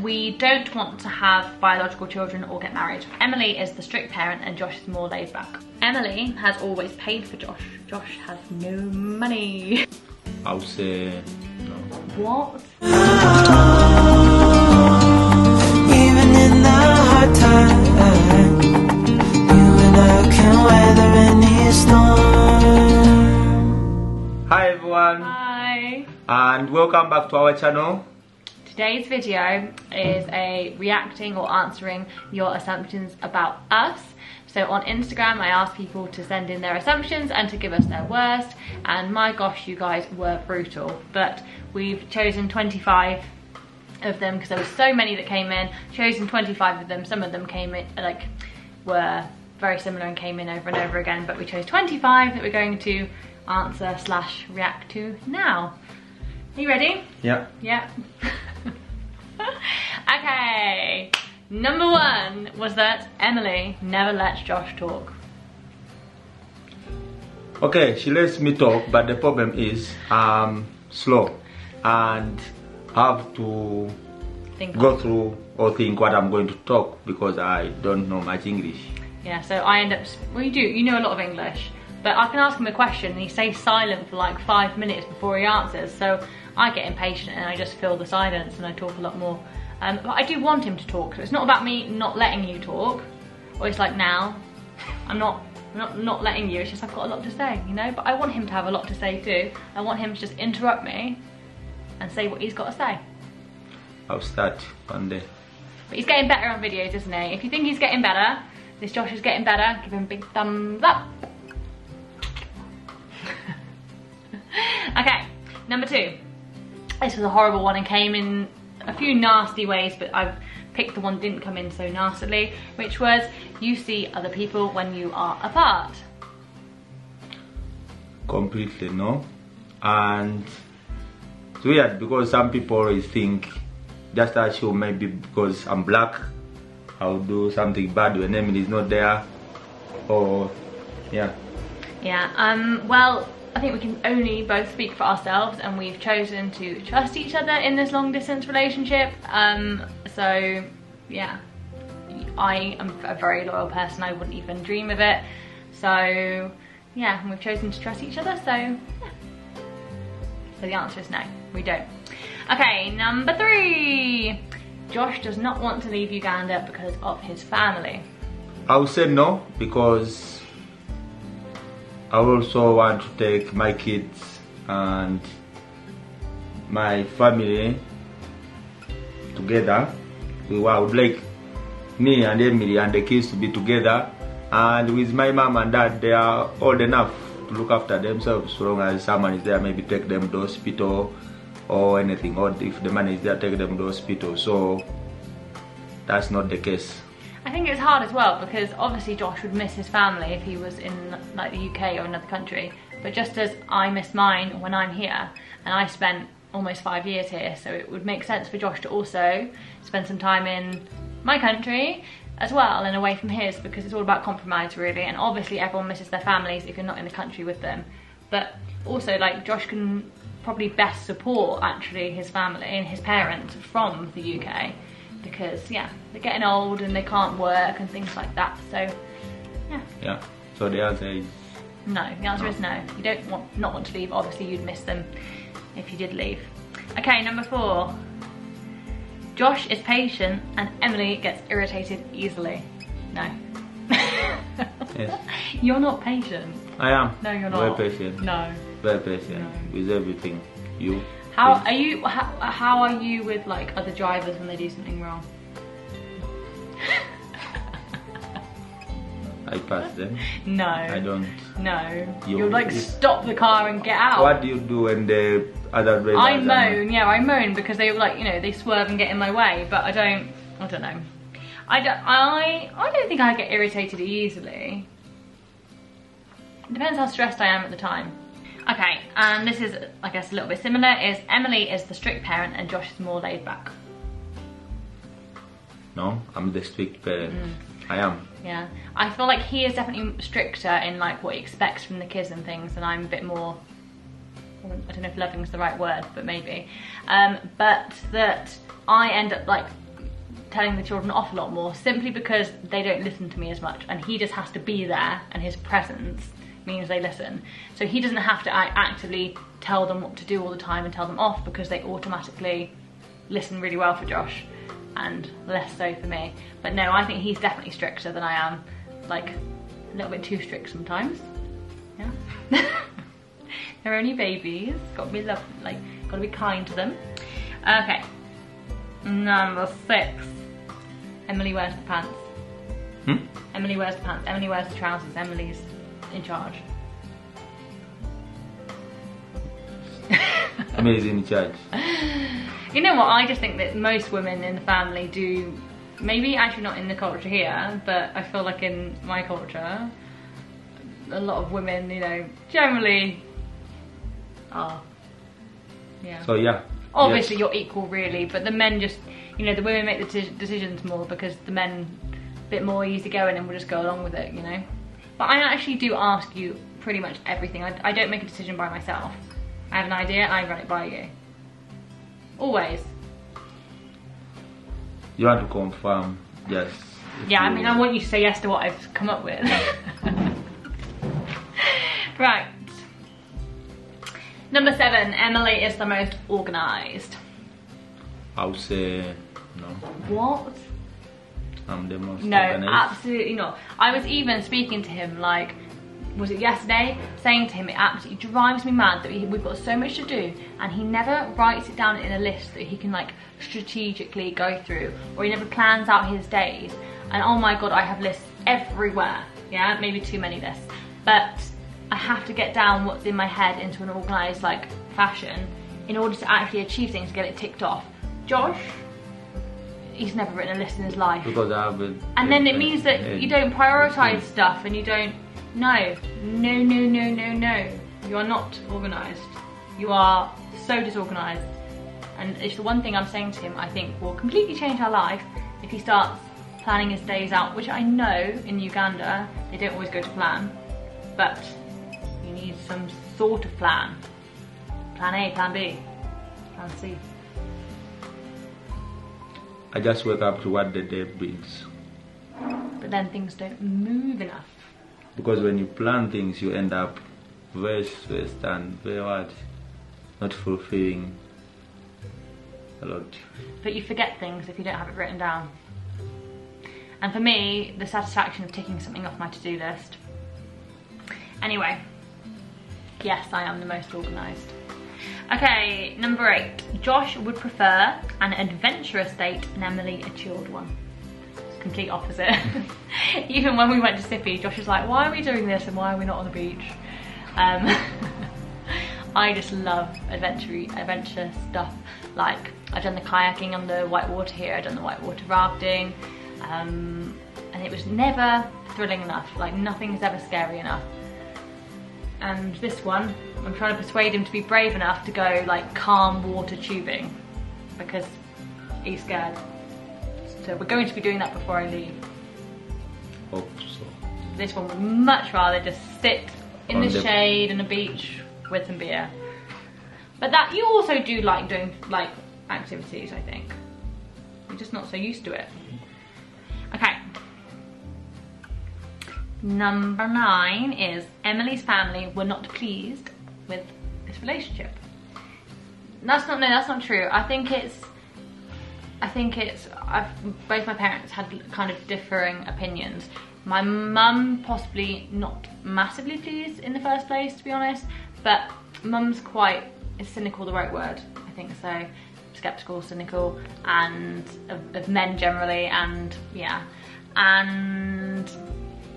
we don't want to have biological children or get married. Emilie is the strict parent and Josh is more laid back. Emilie has always paid for Josh. Josh has no money. I would say no. What? Even in the hard times, you and I can weather any storm. Hi everyone Hi. and welcome back to our channel. Today's video is a reacting or answering your assumptions about us. So on Instagram, I asked people to send in their assumptions and to give us their worst. And my gosh, you guys were brutal. But we've chosen 25 of them because there were so many that came in. Chosen 25 of them. Some of them came in, like, were very similar and came in over and over again. But we chose 25 that we're going to answer slash react to now. Are you ready? Yeah. Yeah. okay. Number one was that Emilie never lets Josh talk. Okay, she lets me talk, but the problem is I'm slow and have to Think go through or think what I'm going to talk because I don't know much English. Yeah, so I end up. Well, you do. You know a lot of English, but I can ask him a question and he stays silent for like five minutes before he answers. So I get impatient and I just fill the silence and I talk a lot more. Um, but I do want him to talk. So it's not about me not letting you talk, or it's like now, I'm not. Not not letting you. It's just I've got a lot to say, you know. But I want him to have a lot to say too. I want him to just interrupt me and say what he's got to say. I'll start one day. But he's getting better on videos, isn't he? If you think he's getting better, this Josh is getting better, give him a big thumbs up. okay, number two. This was a horrible one and came in a few nasty ways, but I've picked the one didn't come in so nastily, which was you see other people when you are apart. Completely no. And it's weird because some people always think just as you maybe because I'm black, I'll do something bad when Emilie is not there. Or yeah. Yeah, um, well, I think we can only both speak for ourselves and we've chosen to trust each other in this long distance relationship. Um, so, yeah, I am a very loyal person. I wouldn't even dream of it. So, yeah, we've chosen to trust each other. So, yeah. So the answer is no, we don't. Okay, number three. Josh does not want to leave Uganda because of his family. I would say no because I also want to take my kids and my family together. We I would like me and Emilie and the kids to be together. And with my mom and dad they are old enough to look after themselves so long as someone is there maybe take them to hospital or anything or if the money is there take them to hospital. So that's not the case I think it's hard as well because obviously Josh would miss his family if he was in like the UK or another country. But just as I miss mine when I'm here, and I spent almost five years here, so it would make sense for Josh to also spend some time in my country as well and away from his because it's all about compromise really. And obviously everyone misses their families if you're not in the country with them. But also like Josh can probably best support actually his family and his parents from the UK because yeah they're getting old and they can't work and things like that. So yeah. Yeah. So the answer is? No the answer is no. you don't want not want to leave. Obviously you'd miss them if you did leave. Okay number four. Josh is patient and Emilie gets irritated easily. No. Yes. You're not patient. I am. No you're not. very patient. No. Very patient No. with everything. You how are you how, how are you with like other drivers when they do something wrong I pass them no I don't No. You- will like stop the car and get out. what do you do when the other drivers I moan, yeah, I moan because they like, you know, they swerve and get in my way, but I don't, I don't know. I don't, I, I don't think I get irritated easily. It depends how stressed I am at the time. Okay, and this is, I guess, a little bit similar, is Emilie is the strict parent and Josh is more laid back. no I'm the strict parent Mm. I am Yeah, I feel like he is definitely stricter in like what he expects from the kids and things, and I'm a bit more. I don't know if loving is the right word, but maybe. Um, but that I end up like telling the children off a lot more simply because they don't listen to me as much and he just has to be there and his presence means they listen. So he doesn't have to actively tell them what to do all the time and tell them off because they automatically listen really well for Josh and less so for me. But no, I think he's definitely stricter than I am. Like a little bit too strict sometimes. Yeah. They're only babies. Got to be love, like, got to be kind to them. Okay. Number six. Emilie wears the pants. Hmm? Emilie wears the pants. Emilie wears the trousers. Emilie's in charge. Amazing in charge. You know what? I just think that most women in the family do. Maybe actually not in the culture here, but I feel like in my culture, a lot of women, you know, generally are. Yeah. So yeah. Obviously, Yes. you're equal, really, but the men just, you know, the women make the deci- decisions more because the men a bit more easygoing and will just go along with it, you know. But I actually do ask you pretty much everything. I, I don't make a decision by myself. I have an idea, I run it by you. Always. You want to confirm yes. Yeah, I mean, I want you to say yes to what I've come up with. right. Number seven, Emilie is the most organised. I would say no. What? I'm the most No, organized. absolutely not. I was even speaking to him like, was it yesterday? Saying to him, it absolutely drives me mad that he, we've got so much to do, and he never writes it down in a list that he can like strategically go through, or he never plans out his days. And oh my god, I have lists everywhere. Yeah, maybe too many lists, but I have to get down what's in my head into an organised like fashion in order to actually achieve things, to get it ticked off. Josh, he's never written a list in his life. because I a, And then it means that you don't prioritize stuff and you don't. No, no, no, no, no, no. You are not organised. You are so disorganised. And it's the one thing I'm saying to him I think will completely change our life if he starts planning his days out, which I know in Uganda they don't always go to plan. But you need some sort of plan. Plan A, plan B, plan C. I just wake up to what the day brings. But then things don't move enough. Because when you plan things, you end up very stressed and very what, not fulfilling a lot. but you forget things if you don't have it written down. And for me, the satisfaction of ticking something off my to do list. Anyway, yes, I am the most organised. Okay, number eight. Josh would prefer an adventurous date and Emilie a chilled one. Complete opposite. Even when we went to Sipi, Josh was like, why are we doing this and why are we not on the beach? Um, I just love adventure adventure stuff. Like I've done the kayaking on the white water here, I've done the white water rafting, um, and it was never thrilling enough. Like nothing nothing's ever scary enough. And this one, I'm trying to persuade him to be brave enough to go like calm water tubing because he's scared. So we're going to be doing that before I leave. Hope so. This one would much rather just sit in the, the- shade on a beach with some beer. But that you also do like doing like activities, I think. You're just not so used to it. Number nine is Emilie's family were not pleased with this relationship. That's not no, that's not true. I think it's I think it's I've, both my parents had kind of differing opinions. My mum possibly not massively pleased in the first place, to be honest, but mum's quite is cynical the right word? I think so. Skeptical, cynical, and of, of men generally, and yeah, and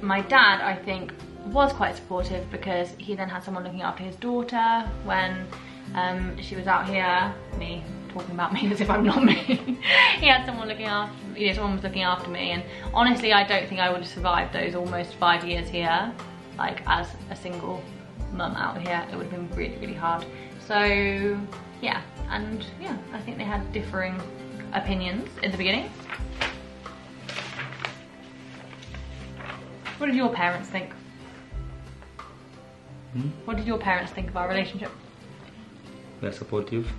my dad I think was quite supportive because he then had someone looking after his daughter when um, she was out here. Me talking about me as if I'm not me. he had someone looking after, you know, someone was looking after me, and honestly, I don't think I would have survived those almost five years here, like as a single mum out here. It would have been really, really hard. So yeah, and yeah, I think they had differing opinions in the beginning. What did your parents think? Hmm? What did your parents think of our relationship? They're supportive.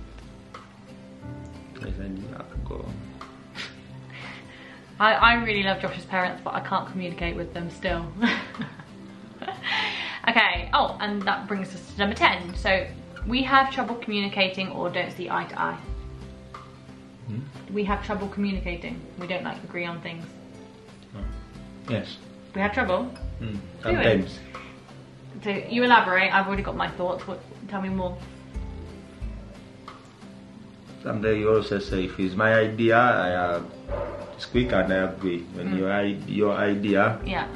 They said, yeah, go. I, I really love Josh's parents, but I can't communicate with them still. okay, oh, and that brings us to number 10. So we have trouble communicating or don't see eye to eye. We have trouble communicating. We don't like agree on things. Yes. We have trouble. Mm. Sometimes. So you elaborate. I've already got my thoughts. What, tell me more. Someday you also say, if it's my idea, I uh, it's quick and I agree. When Mm. your your idea, Yeah.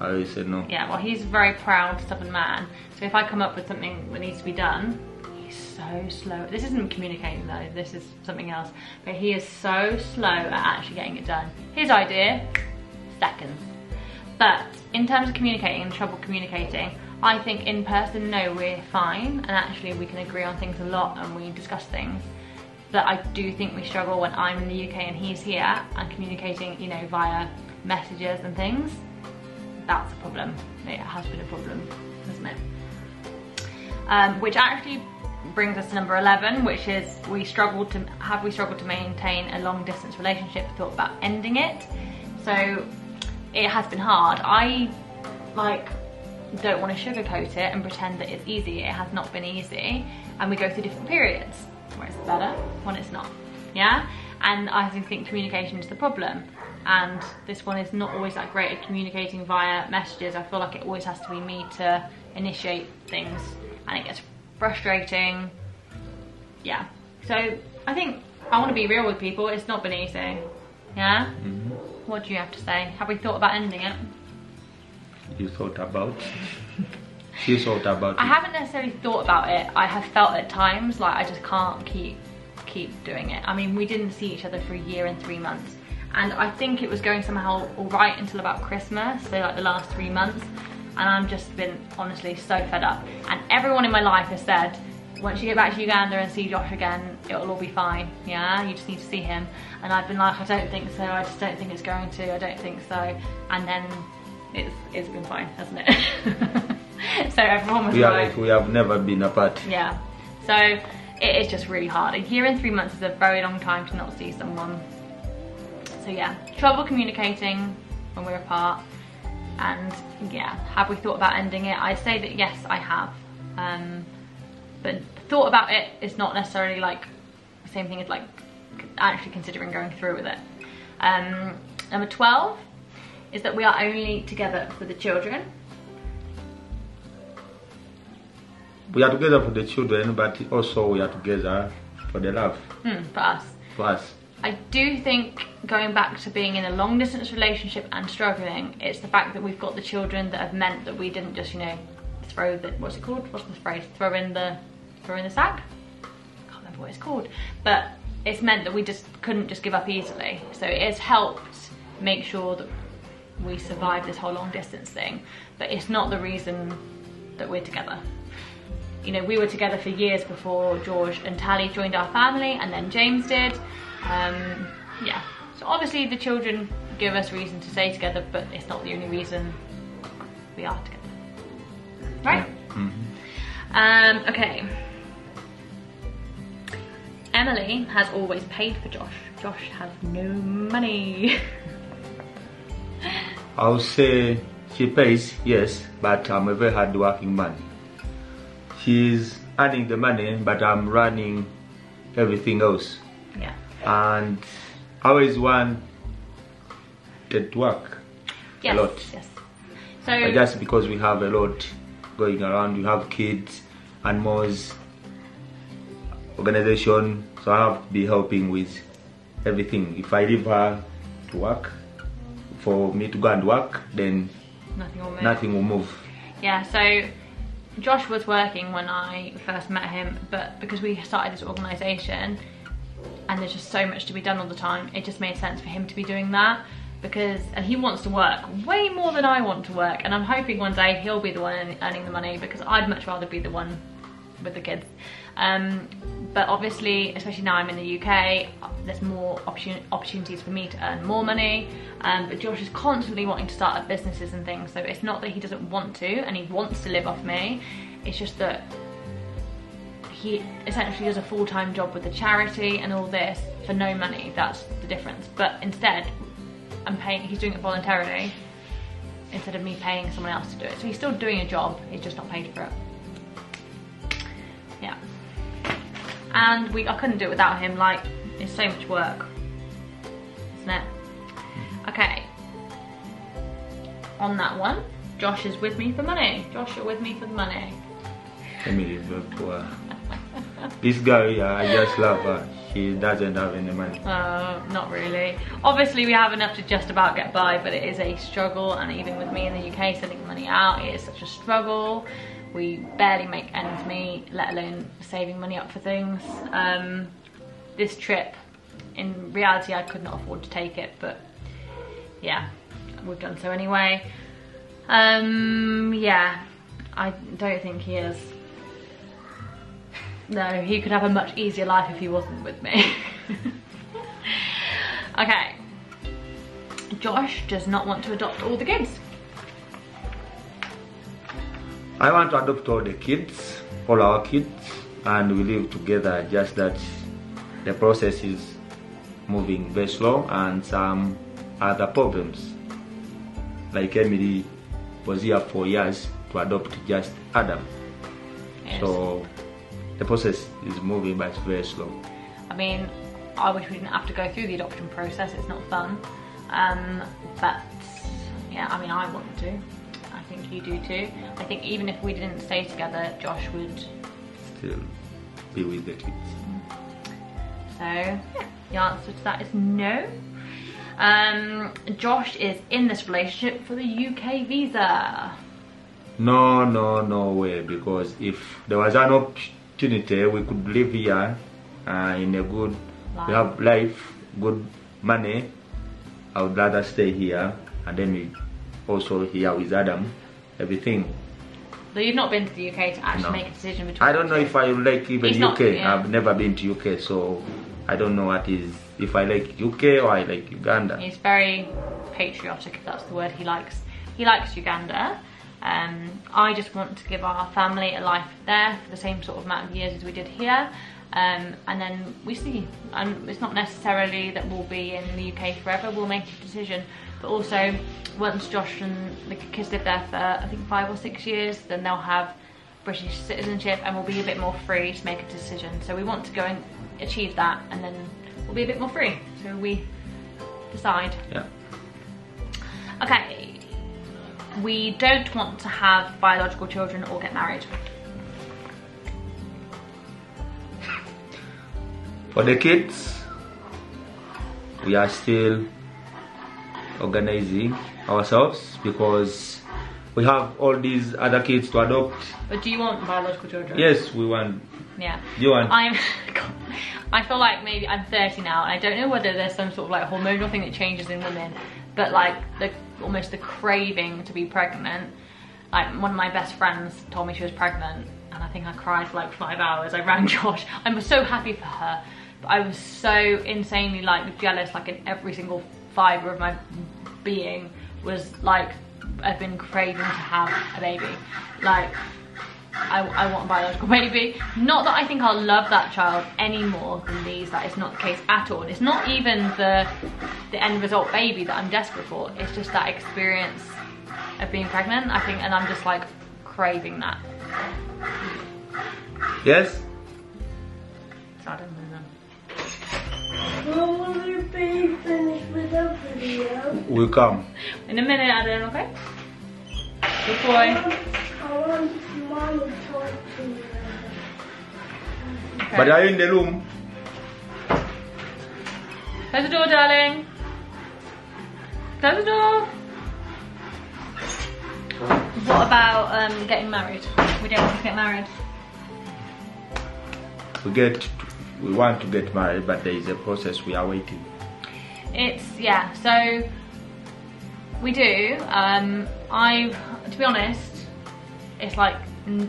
I always say no. Yeah, well, he's a very proud, stubborn man. So if I come up with something that needs to be done, he's so slow. This isn't communicating though, this is something else. But he is so slow at actually getting it done. His idea, seconds. But in terms of communicating and trouble communicating, I think in person, no, we're fine. And actually, we can agree on things a lot and we discuss things. But I do think we struggle when I'm in the UK and he's here and communicating, you know, via messages and things that's a problem. It has been a problem, hasn't it? Um, which actually brings us to number 11, which is we struggled to have we struggled to maintain a long distance relationship, thought about ending it. So it has been hard. I like don't want to sugarcoat it and pretend that it's easy. It has not been easy, and we go through different periods where it's better, when it's not. Yeah, and I think communication is the problem. And this one is not always that great at communicating via messages. I feel like it always has to be me to initiate things, and it gets frustrating. Yeah. So I think I want to be real with people. It's not been easy. Yeah. Mm-hmm. What do you have to say? Have we thought about ending it? You thought about. she thought about. I it. haven't necessarily thought about it. I have felt at times like I just can't keep keep doing it. I mean, we didn't see each other for a year and three months, and I think it was going somehow all right until about Christmas, so like the last three months, and I've just been honestly so fed up. And everyone in my life has said, once you get back to Uganda and see Josh again, it'll all be fine. Yeah, you just need to see him. And I've been like, I don't think so. I just don't think it's going to. I don't think so. And then it's it's been fine, hasn't it? so everyone was We are like we have never been apart. Yeah. So it is just really hard. A year and three months is a very long time to not see someone. So yeah, trouble communicating when we're apart. And yeah, have we thought about ending it? I'd say that yes, I have. Um, but thought about it, it is not necessarily like the same thing as like actually considering going through with it. Um, number 12 is that we are only together for the children. We are together for the children, but also we are together for the love Hmm, for us. for us. I do think going back to being in a long distance relationship and struggling, it's the fact that we've got the children that have meant that we didn't just, you know, throw the what's it called? What's the phrase? Throw in the throw in the sack? I can't remember what it's called. But it's meant that we just couldn't just give up easily. So it has helped make sure that we survive this whole long distance thing. But it's not the reason that we're together you know, we were together for years before George and Tally joined our family, and then James did. Um, yeah, so obviously the children give us reason to stay together, but it's not the only reason we are together. Right? Um, okay. Emilie has always paid for Josh. Josh has no money. I would say she pays, yes, but I'm a very hard working man. She's earning the money, but I'm running everything else. yeah. And I always want to work Yes. a lot. Yes. So But just because we have a lot going around, we have kids and more organization, so I have to be helping with everything. If I leave her to work, for me to go and work, then nothing will move. nothing will move. Yeah, so Josh was working when I first met him, but because we started this organisation and there's just so much to be done all the time, it just made sense for him to be doing that because and he wants to work way more than I want to work and I'm hoping one day he'll be the one earning the money because I'd much rather be the one with the kids. Um, but obviously, especially now I'm in the UK, there's more opportun- opportunities for me to earn more money. Um, but Josh is constantly wanting to start up businesses and things, so it's not that he doesn't want to and he wants to live off me. It's just that he essentially does a full-time job with the charity and all this for no money. That's the difference. But instead, I'm paying. He's doing it voluntarily instead of me paying someone else to do it. So he's still doing a job. He's just not paid for it. And we I couldn't do it without him. Like it's so much work, isn't it? Okay. On that one, Josh is with me for money. Josh, you're with me for the money. Emilie, uh, this girl, yeah, I just love her. She doesn't have any money. Uh, not really. Obviously, we have enough to just about get by, but it is a struggle. And even with me in the UK sending money out, it is such a struggle. We barely make ends meet, let alone saving money up for things. Um, this trip, in reality, I could not afford to take it, but yeah, we've done so anyway. Um, yeah, I don't think he is. No, he could have a much easier life if he wasn't with me. okay. Josh does not want to adopt all the kids. I want to adopt all the kids, all our kids, and we live together. Just that the process is moving very slow and some other problems. Like Emilie was here for years to adopt just Adam. Yes. So the process is moving, but it's very slow. I mean, I wish we didn't have to go through the adoption process. It's not fun. Um, but yeah, I mean, I want to. I think you do too. I think even if we didn't stay together, Josh would. Still be with the kids. So yeah, the answer to that is no. Um, Josh is in this relationship for the UK visa. No, no, no way. Because if there was an opportunity, we could live here uh, in a good, we have life, good money. I would rather stay here, and then we also here with Adam, everything. So you've not been to the UK to actually No. make a decision between. I don't know if I like even He's not- UK. yeah. I've never been to UK, so I don't know what is if I like UK or I like Uganda. He's very patriotic, if that's the word he likes. He likes Uganda. Um, I just want to give our family a life there for the same sort of amount of years as we did here. Um, and then we see. And it's not necessarily that we'll be in the UK forever, we'll make a decision. But also, once Josh and the kids live there for I think five or six years, then they'll have British citizenship and we'll be a bit more free to make a decision. So we want to go and achieve that and then we'll be a bit more free. So we decide. Yeah. Okay. We don't want to have biological children or get married. For the kids, we are still organizing ourselves because we have all these other kids to adopt. But do you want biological children? Yes, we want. Yeah. You want? I'm. God, I feel like maybe I'm 30 now, and I don't know whether there's some sort of like hormonal thing that changes in women, but like the almost the craving to be pregnant. Like one of my best friends told me she was pregnant, and I think I cried for like five hours. I rang Josh. I was so happy for her, but I was so insanely like jealous, like in every single fibre of my being was like I've been craving to have a baby, like. I, I want a biological baby. Not that I think I'll love that child any more than these. That is not the case at all. And It's not even the the end result baby that I'm desperate for. It's just that experience of being pregnant. I think, and I'm just like craving that. Yes. I don't know. You be with the video? We come. In a minute, Adam. Okay. Good boy. I want mom to talk to you. Okay. But are you in the room? Close the door, darling. Close the door. What about um, getting married? We don't want to get married. We get. We want to get married, but there is a process we are waiting. It's yeah. So we do. Um, I, to be honest, it's like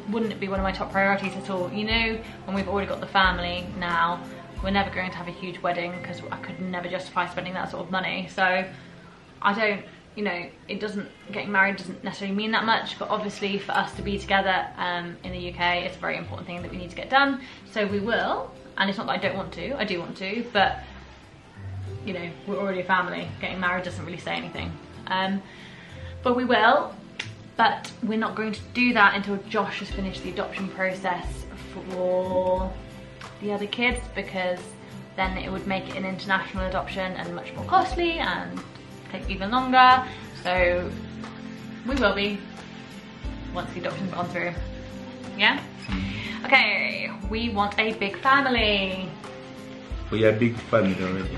wouldn't it be one of my top priorities at all? You know, when we've already got the family now, we're never going to have a huge wedding because I could never justify spending that sort of money. So I don't. You know, it doesn't getting married doesn't necessarily mean that much, but obviously for us to be together um, in the UK, it's a very important thing that we need to get done. So we will, and it's not that I don't want to. I do want to, but you know, we're already a family. Getting married doesn't really say anything. Um, but we will. But we're not going to do that until Josh has finished the adoption process for the other kids because then it would make it an international adoption and much more costly and take even longer. So we will be once the adoption's gone through. Yeah? Okay, we want a big family. We are a big family already.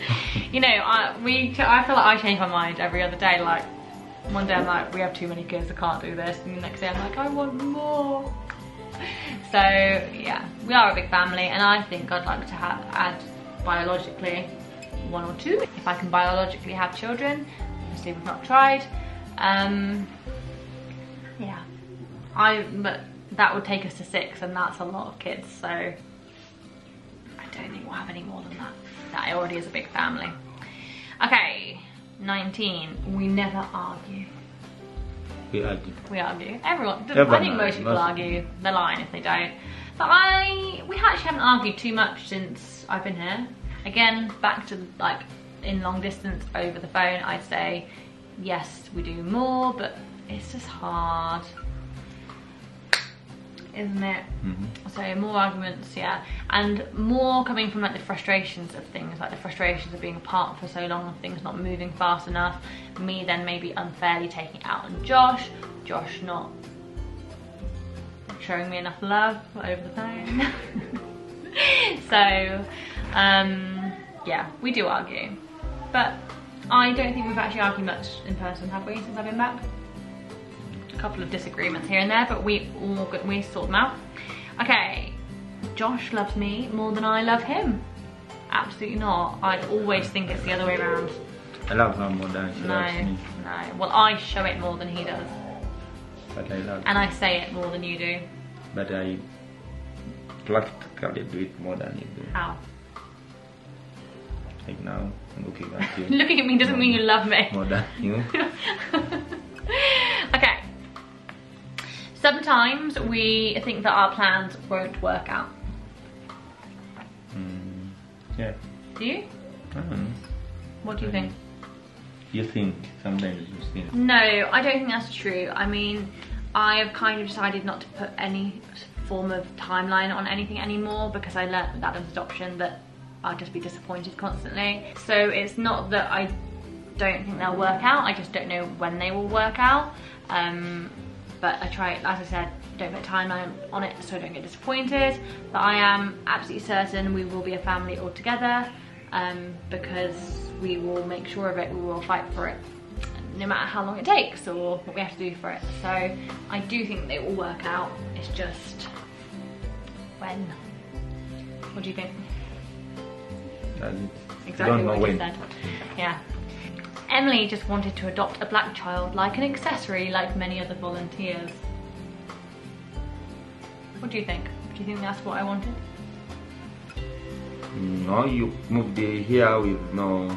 You know, I, we, I feel like I change my mind every other day. Like, one day I'm like, we have too many kids, I can't do this. And the next day I'm like, I want more. So, yeah, we are a big family, and I think I'd like to have, add biologically one or two. If I can biologically have children, obviously we've not tried. Um, yeah, I, but that would take us to six, and that's a lot of kids, so don't think we'll have any more than that. That already is a big family. Okay, 19. We never argue. We argue. We argue. Everyone. I think most people most- argue. They're lying if they don't. But I, we actually haven't argued too much since I've been here. Again, back to like in long distance over the phone, I'd say yes, we do more, but it's just hard, isn't it? Mhm. So more arguments, yeah, and more coming from like the frustrations of things, like the frustrations of being apart for so long, things not moving fast enough. Me then maybe unfairly taking it out on Josh, Josh not showing me enough love over the phone. so, um, yeah, we do argue, but I don't think we've actually argued much in person, have we, since I've been back? Couple of disagreements here and there, but we all we sort them out. Okay, Josh loves me more than I love him. Absolutely not. I always think it's the other way around. I love her more than she No, loves me. no. Well, I show it more than he does, But I love and I say it more than you do. But I practically do it more than you do. How? Like now, I'm looking at you. Looking at me doesn't mean you love me. more than you. Sometimes we think that our plans won't work out. Mm, yeah. Do you? I. What do you think? You think sometimes you think. No, I don't think that's true. I mean, I have kind of decided not to put any form of timeline on anything anymore because I learnt with Adam's adoption that I'll just be disappointed constantly. So it's not that I don't think they'll work out, I just don't know when they will work out. Um, but I try, as I said, don't put a timeline on it so I don't get disappointed. But I am absolutely certain we will be a family all together um, because we will make sure of it, we will fight for it no matter how long it takes or what we have to do for it. So I do think they will work out. It's just when. What do you think? Exactly what just said. Yeah. Emilie just wanted to adopt a black child like an accessory like many other volunteers. What do you think? Do you think that's what I wanted? No, you moved here with no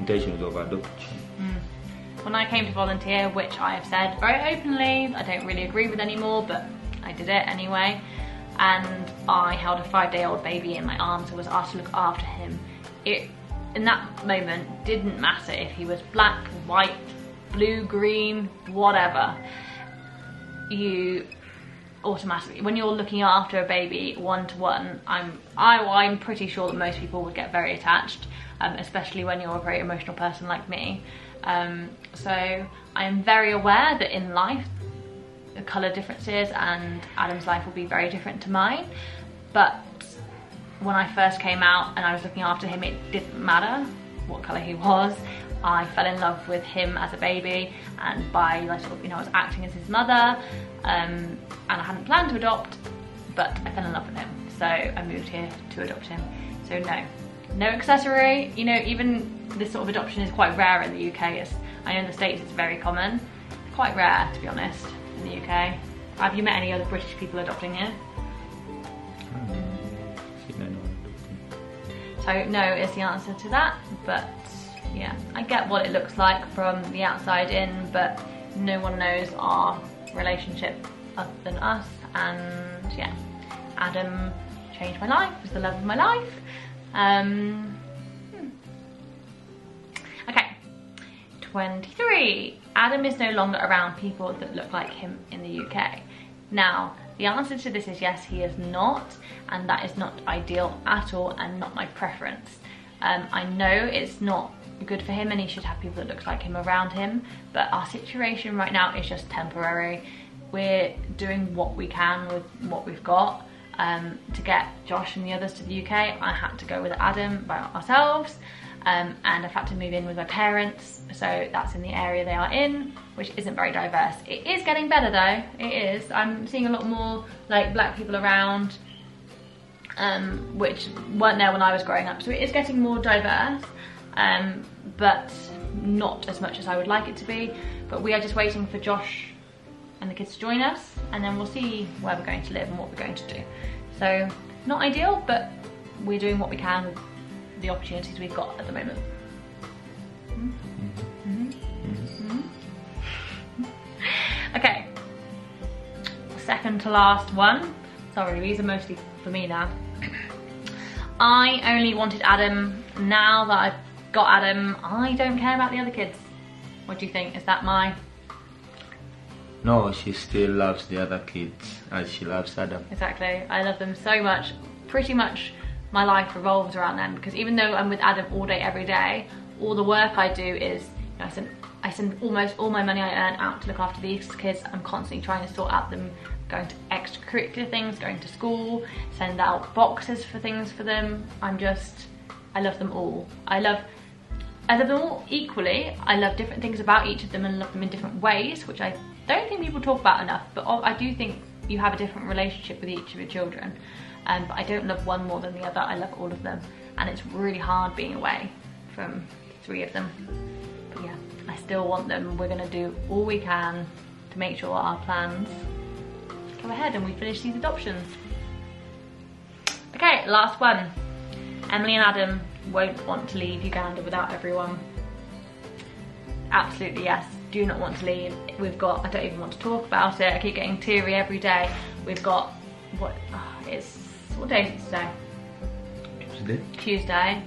intentions of adoption. Hmm. When I came to volunteer, which I have said very openly, I don't really agree with anymore, but I did it anyway. And I held a five day old baby in my arms and was asked to look after him. It, in that moment, didn't matter if he was black, white, blue, green, whatever. You automatically, when you're looking after a baby one to one, I'm I, I'm pretty sure that most people would get very attached, um, especially when you're a very emotional person like me. Um, so I am very aware that in life, the colour differences and Adam's life will be very different to mine, but when I first came out and I was looking after him, it didn't matter what colour he was. I fell in love with him as a baby, and by like sort of, you know, I was acting as his mother, um, and I hadn't planned to adopt, but I fell in love with him, so I moved here to adopt him. So no, no accessory. You know, even this sort of adoption is quite rare in the UK. It's, I know in the States it's very common. Quite rare, to be honest, in the UK. Have you met any other British people adopting here? So no is the answer to that, but yeah, I get what it looks like from the outside in, but no one knows our relationship other than us, and yeah, Adam changed my life, was the love of my life, Um, hmm. Okay, 23. Adam is no longer around people that look like him in the UK. Now, the answer to this is yes, he is not, and that is not ideal at all and not my preference. Um, I know it's not good for him and he should have people that look like him around him, but our situation right now is just temporary. We're doing what we can with what we've got. Um, to get Josh and the others to the UK, I had to go with Adam by ourselves um, and I've had to move in with my parents so that's in the area they are in which isn't very diverse. It is getting better though. It is. I'm seeing a lot more like black people around um, which weren't there when I was growing up. So it is getting more diverse um, but not as much as I would like it to be. But we are just waiting for Josh and the kids to join us and then we'll see where we're going to live and what we're going to do. So not ideal but we're doing what we can the opportunities we've got at the moment. Mm-hmm. Mm-hmm. Okay, second to last one. Sorry, these are mostly for me now. I only wanted Adam. Now that I've got Adam, I don't care about the other kids. What do you think? Is that my No, she still loves the other kids as she loves Adam. Exactly. I love them so much. Pretty much my life revolves around them because even though I'm with Adam all day, every day, all the work I do is, you know, I send, I send almost all my money I earn out to look after these kids. I'm constantly trying to sort out them going to extracurricular things, going to school, send out boxes for things for them. I'm just, I love them all. I love, I love them all equally. I love different things about each of them and love them in different ways, which I don't think people talk about enough, but I do think you have a different relationship with each of your children um, but I don't love one more than the other. I love all of them and it's really hard being away from three of them. But yeah, I still want them. We're gonna do all we can to make sure our plans go ahead and we finish these adoptions. Okay, last one. Emilie and Adam won't want to leave Uganda without everyone. Absolutely yes, do not want to leave. We've got, I don't even want to talk about it. I keep getting teary every day. We've got, what, oh, it's what day is it today? Tuesday. Tuesday.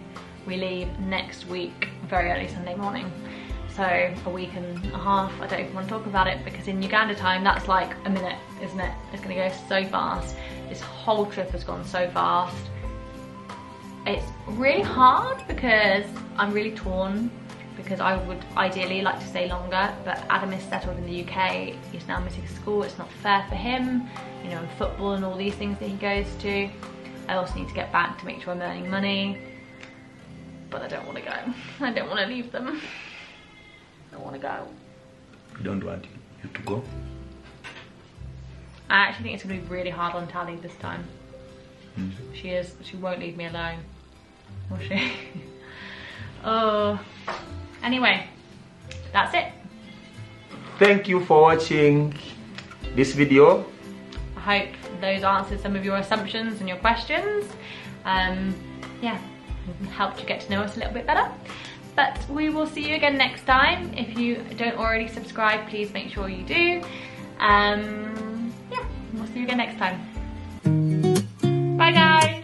We leave next week, very early Sunday morning. So a week and a half, I don't even want to talk about it because in Uganda time, that's like a minute, isn't it? It's gonna go so fast. This whole trip has gone so fast. It's really hard because I'm really torn because I would ideally like to stay longer, but Adam is settled in the UK. He's now missing school. It's not fair for him you know, football and all these things that he goes to. I also need to get back to make sure I'm earning money. But I don't want to go. I don't want to leave them. I don't want to go. You don't want you to go? I actually think it's going to be really hard on Tally this time. Mm. She is, she won't leave me alone. Will she? oh. Anyway, that's it. Thank you for watching this video. I hope those answered some of your assumptions and your questions. Um, yeah, helped you get to know us a little bit better. But we will see you again next time. If you don't already subscribe, please make sure you do. Um, yeah, we'll see you again next time. Bye guys.